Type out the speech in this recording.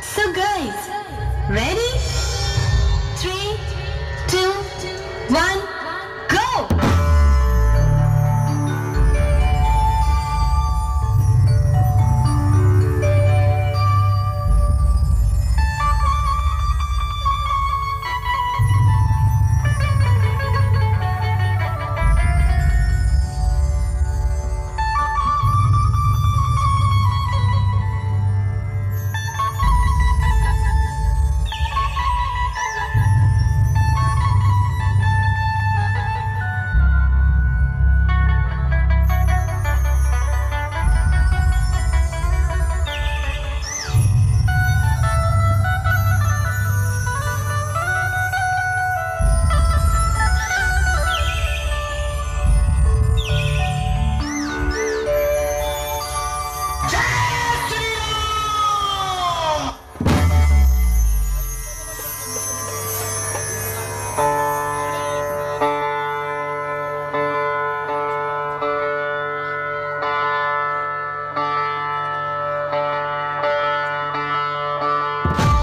So guys, ready? you